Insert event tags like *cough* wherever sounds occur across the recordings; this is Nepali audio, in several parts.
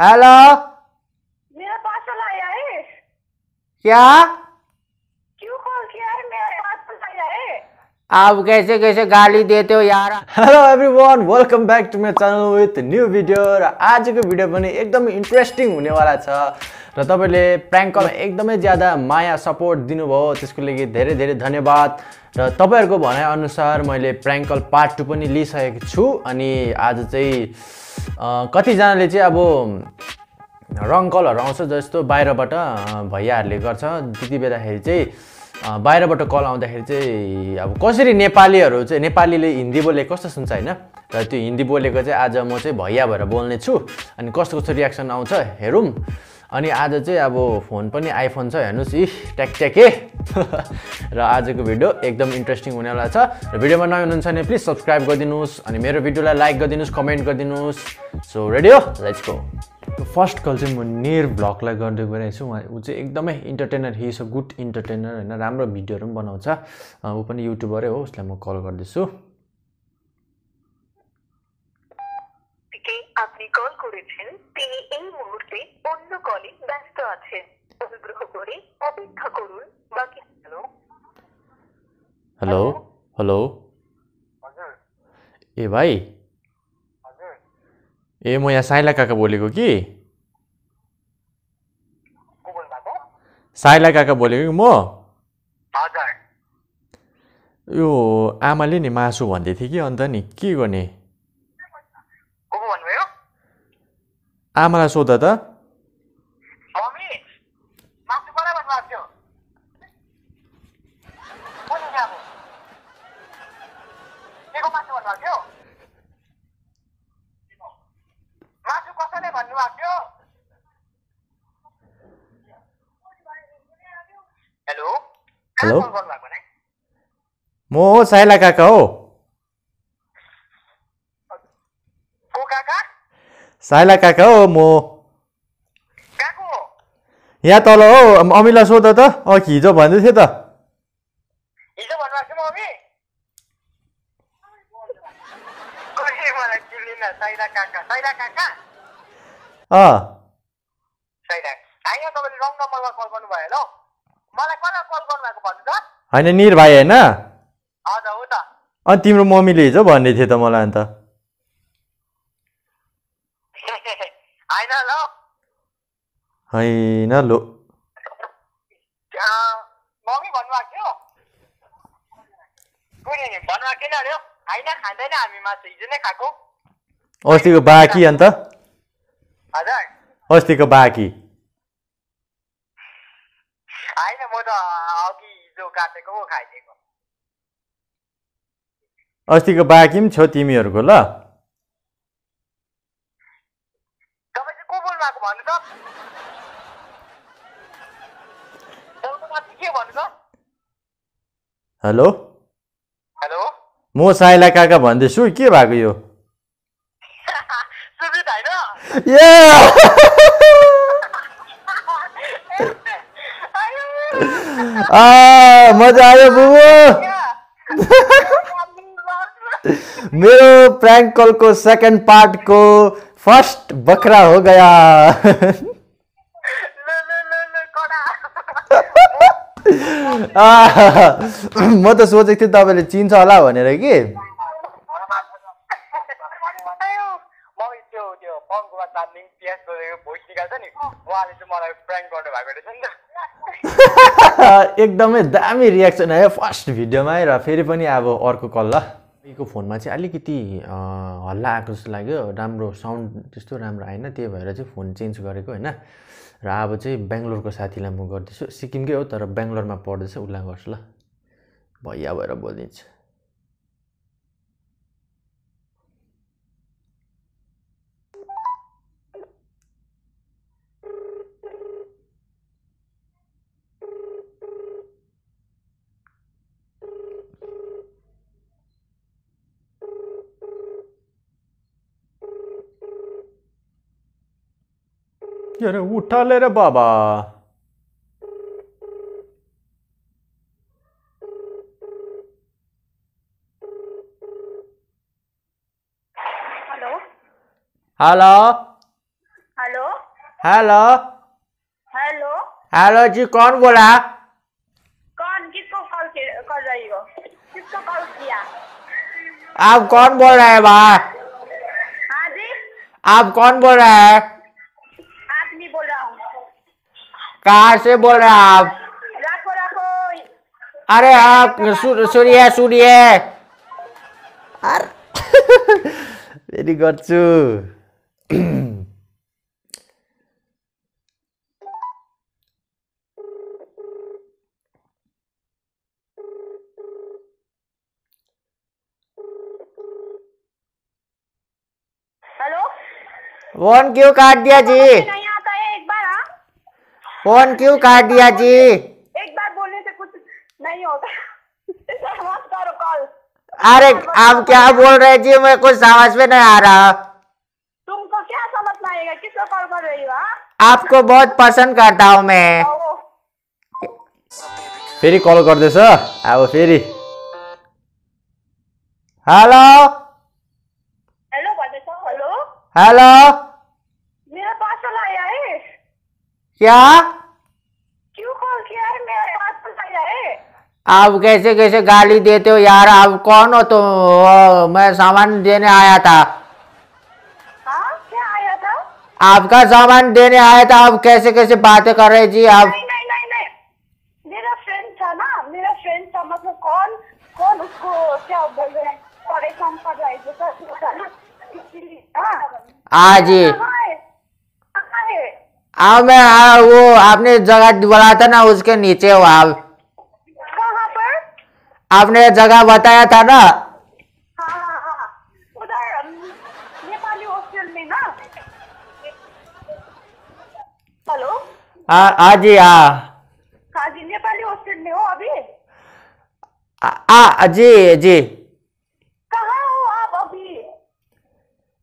हेलो मेरा पार्सल आया है। क्या? आप कैसे कैसे गाली देते हो यार? Hello everyone welcome back to my channel with new video र आजको भिडियो पनि एकदमै इन्ट्रेस्टिङ हुनेवाला छ। र तपाईँले प्र्याङ्क कल एकदमै ज्यादा माया सपोर्ट दिनुभयो त्यसको लागि धेरै धेरै धन्यवाद। र तपाईँहरूको भनाइअनुसार मैले प्र्याङ्क कल पार्ट टू पनि लिइसकेको छु। अनि आज चाहिँ कतिजनाले चाहिँ अब रङ कलहरू आउँछ जस्तो बाहिरबाट भैयाहरूले गर्छ। त्यति बेलाखेरि चाहिँ बाहिरबाट कल आउँदाखेरि चाहिँ अब कसरी नेपालीहरू चाहिँ नेपालीले हिन्दी बोलेको कस्तो सुन्छ होइन? र त्यो हिन्दी बोलेको चाहिँ आज म चाहिँ भैया भएर बोल्ने छु अनि कस्तो कस्तो रियाक्सन आउँछ हेरौँ। अनि आज चाहिँ अब फोन पनि आइफोन छ हेर्नुहोस् इ ट्याकट्याके *laughs* र आजको भिडियो एकदम इन्ट्रेस्टिङ हुनेवाला छ। र भिडियोमा नयाँ हुनुहुन्छ भने प्लिज सब्सक्राइब गरिदिनुहोस्। अनि मेरो भिडियोलाई लाइक गरिदिनुहोस् कमेन्ट गरिदिनुहोस्। सो रेडी हो? लेट्स गो फर्स्ट कल चाहिँ म निर ब्लगलाई गर्दै गइरहेको छु उहाँ ऊ चाहिँ एकदमै entertainer he is a good entertainer होइन राम्रो भिडियोहरू पनि बनाउँछ अँ, ऊ पनि युट्युबरै हो उसलाई म कल गर्दैछु কে আপনি কল করেছেন তিনি এই মুহূর্তে অন্য কলে ব্যস্ত আছেন অনুগ্রহ করে অপেক্ষা করুন বাকি হ্যালো हेलो हेलो ए भाइ ए म यहाँ साइला काका बोलेको कि साइला काका बोलेको कि म यो आमाले नि मासु भन्दै थियो कि अन्त नि के गर्ने आमालाई सोध त मम्मी मासु कहाँ भन्नुभएको थियो कुन अब के को मासु भन्नुभएको थियो मासु कसैले भन्नुभएको थियो हेलो म हो साइला काका हो साइला काका हो म यहाँ तल हो अम- अमिलाई सोध त अघि हिजो भन्दै थियो त साइरा काका साइरा काका होइन भन्नु निर भाइ होइन। अनि तिम्रो मम्मीले हिजो भन्दै थियो त मलाई अन्त। *laughs* होइन ल। अस्तिको बाँकी अन्त? अस्तिको बाँकी अस्तिको बाँकी पनि छ तिमीहरूको ल हेलो हेलो म साइला काका भन्दैछु के भएको यो आ, *laughs* मजा आयो बुबु। *laughs* मेरो प्र्याङ्क कलको सेकेन्ड पार्टको फर्स्ट बखरा हो गया। *laughs* म त सोचेको थिएँ तपाईँले चिन्छ होला भनेर कि। पङ्कुमा चामलिङ पियाज गरेको भोइस निकाल्छ नि। उहाँले चाहिँ मलाई प्र्याङ्क गर्नु भएको रहेछ नि त। *laughs* एकदमै दामी रियाक्सन आयो फर्स्ट भिडियोमै र फेरि पनि अब अर्को कल ल। यो फोनमा चाहिँ अलिकति हल्ला आएको जस्तो लाग्यो। राम्रो साउन्ड त्यस्तो राम्रो आएन त्यही भएर चाहिँ फोन चेन्ज गरेको होइन। र अब चाहिँ बेङ्गलोरको साथीलाई म गर्दैछु। सिक्किमकै हो तर बेङ्गलोरमा पढ्दैछ उसलाई गर्छु ल। भैया भएर बोलिदिन्छु। के अरे उठाले रे बाबा hello hello hello hello hello hello जी कौन बोला कौन किसको कॉल के- कर रही हो किसको कॉल किया आप कौन बोल रहे हैं बाहर हाँ जी आप कौन बोल रहे हैं कहाँ से बोल रहे हैं आप। रखो रखो। अरे आप सु- सुनिए सुनिए। फेरि *laughs* गर्छु हेलो? फ़ोन क्यों काट दिया जी नहीं आता है एक बार हाँ फ़ोन क्यों काट दिया जी? एक बार बोलने से कुछ नहीं होता। मत करो कॉल। अरे आप क्या बोल रहे जी मैं कुछ समझ में नहीं आ रहा। तुमको क्या समझ में आएगा? किसको कॉल कर रही हो हाँ? आपको बहुत पसंद करता हूँ मैं। ओ, फेरि कल गर्दैछ अब फेरि। हेलो? हेलो। हेलो हेलो मेरा पार्सल आया है क्या? क्यों कॉल किया है? मेरा पार्सल आया है। आप कैसे कैसे गाली देते हो यार? आप कौन हो तुम? ओ, मैं सामान देने आया था। हाँ क्या आया था? आपका सामान देने आया था। आप कैसे कैसे बातें कर रहे जी आप? नहीं नहीं नहीं नहीं। मेरा फ्रेंड था ना मेरा फ्रेंड था मतलब कौन कौन उसको क्या बोल रहे हैं? परेशान कर रहा है जैसा होता है। हाँ जी। है हाँ मैं हाँ, वो आपने जगह बोला था ना उसके नीचे हो आप। कहाँ पर? आपने जगह बताया था ना। हाँ हाँ हाँ उधर नेपाली हॉस्टल में ना। हेलो? हाँ हाँ जी हाँ। हाँ जी नेपाली हॉस्टल में हो अभी? आ- आ, जी जी कहाँ हो आप अभी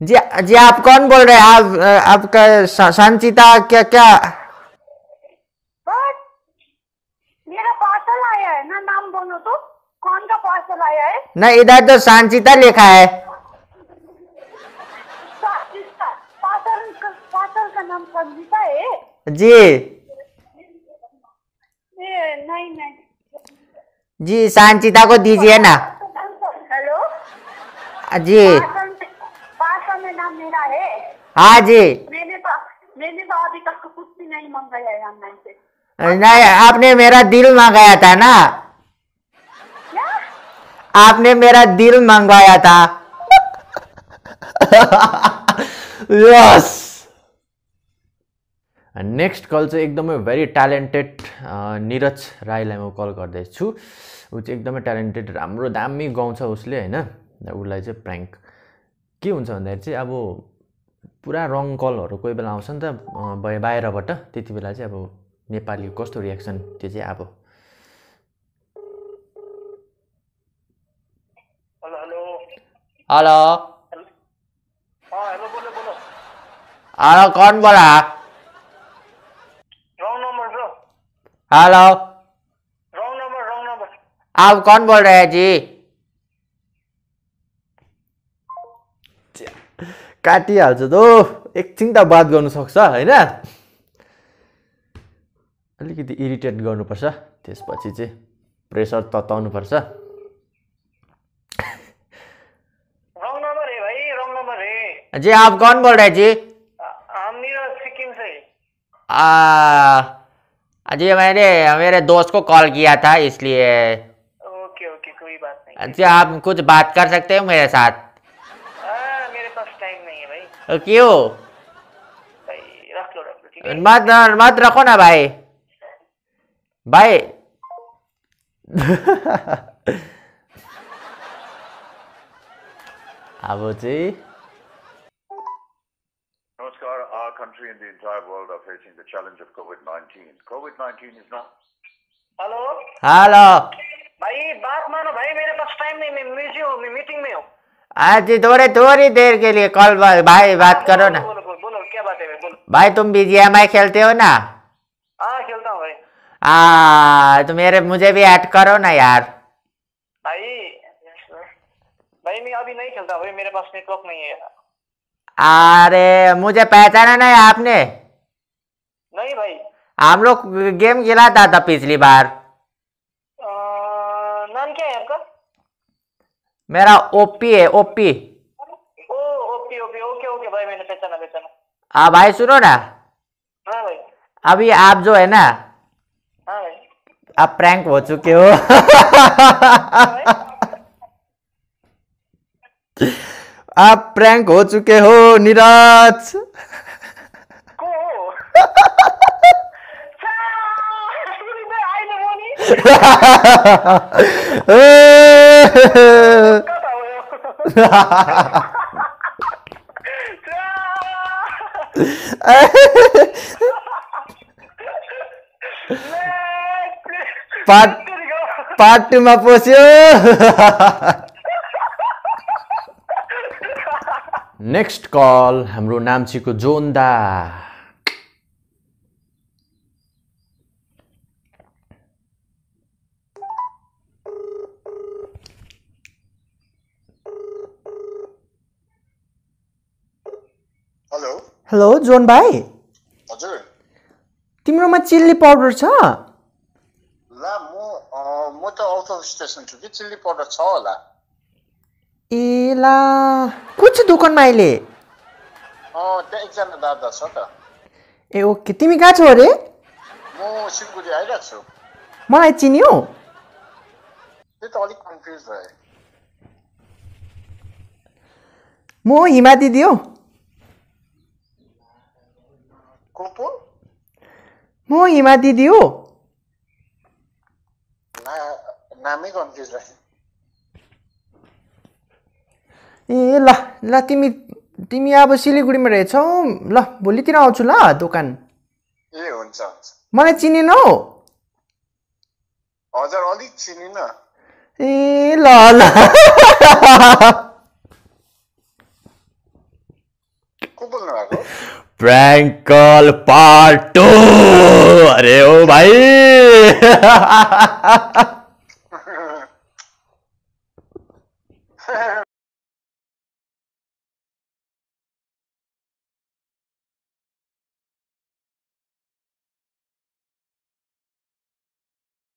जी जी आप कौन बोल रहे हैं? आप आपका संचिता क्या क्या? मेरा पार्सल आया है। ना नाम बोलो तो। कौन का पार्सल आया है? नहीं इधर तो संचिता लिखा है। पार्सल का का नाम संगीता है? जी। नहीं नहीं। जी संचिता को दीजिए ना। हेलो जी। हाँ जी मैंने तो मैंने तो अभी तक कुछ भी नहीं मंगाया है ऑनलाइन से नहीं आपने मेरा दिल मंगाया था ना? क्या? आपने मेरा दिल मंगवाया था। यस नेक्स्ट कल चाहिँ एकदमै भेरी ट्यालेन्टेड निरज राईलाई म कल गर्दैछु। ऊ चाहिँ एकदमै ट्यालेन्टेड राम्रो दामी गाउँछ उसले होइन? उसलाई चाहिँ प्र्याङ्क के हुन्छ भन्दाखेरि चाहिँ अब पुरा रङ कलहरू कोही बेला आउँछ नि त बाहि- बाहिरबाट। त्यति बेला चाहिँ अब नेपाली कस्तो रियाक्सन त्यो चाहिँ अब। Hello hello. कौन बोला? हेलो। आप कौन बोल रहे हैं जी? काटिहाल्छ त एकछिन त बात गर्नु सक्छ होइन? अलिकति इरिटेट गर्नुपर्छ त्यसपछि चाहिँ प्रेसर तताउनुपर्छ। जी आप कौन बोल रहे जी सिक्किम से। आ, जी मैंने मेरे दोस्त को कॉल किया था इसलिए। ओके ओके कोई बात नहीं। जी आप कुछ बात कर सकते हो मेरे साथ? क्यों भाई रख लो रख लो ठीक है मत मत रखो ना भाई भाई अब चाहिँ Namaskar, our country and the entire world are facing the challenge of COVID-19. COVID-19 is not hello hello भाई बात मानो भाई मेरे पास टाइम नहीं मैं बिजी हूँ मैं मीटिंग में हूँ आज थोड़े थोड़ी देर के लिए कॉल भाई बात करो ना। बोलो बोलो बोलो क्या बात है बोलो। भाई तुम बीजीएमआई खेलते हो ना? हाँ खेलता हूँ भाई। आ तो मेरे मुझे भी ऐड करो ना यार। भाई भाई मैं अभी नहीं खेलता भाई मेरे पास नेटवर्क नहीं है। अरे मुझे पहचाना नहीं आपने? नहीं भाई। हम लोग गेम खेला था, था पिछली बार अ, नाम क्या है आपका मेरा ओपी है ओपी। ओ ओपी ओपी ओके ओके भाई मैंने पहचाना पहचाना। हाँ भाई सुनो ना। हाँ भाई। अभी आप जो है ना हाँ भाई। आप प्रैंक हो चुके हो। आप प्रैंक हो चुके हो निराज पार्ट पार्ट टूमा पस्यो। नेक्स्ट कल हाम्रो नाम्चीको जोन्दा। हेलो जोन भाइ हजुर। तिम्रोमा चिल्ली पाउडर छ? ला म म त आउट अफ स्टेसन छु कि? चिल्ली पाउडर छ होला। ए ला कुन चाहिँ दोकानमा अहिले? त्यहाँ एकजना दादा छ त। ए ओके। तिमी कहाँ छौ अरे? म सिलगढी आइरहेको छु। मलाई चिन्यौ। त्यही त अलिक कन्फ्युज भएँ म हिमा दिदी हो। को पो म हिमा दिदी हो ना नामै कन्फ्युज ए ल ल तिमी तिमी अब सिलगढीमा रहेछौ ल भोलितिर आउँछु ल दोकान ए हुन्छ हुन्छ मलाई चिनेनौ हजुर अलिक चिनि न ए ल ल प्रैंक कॉल पार्ट टू अरे ओ भाई। *laughs*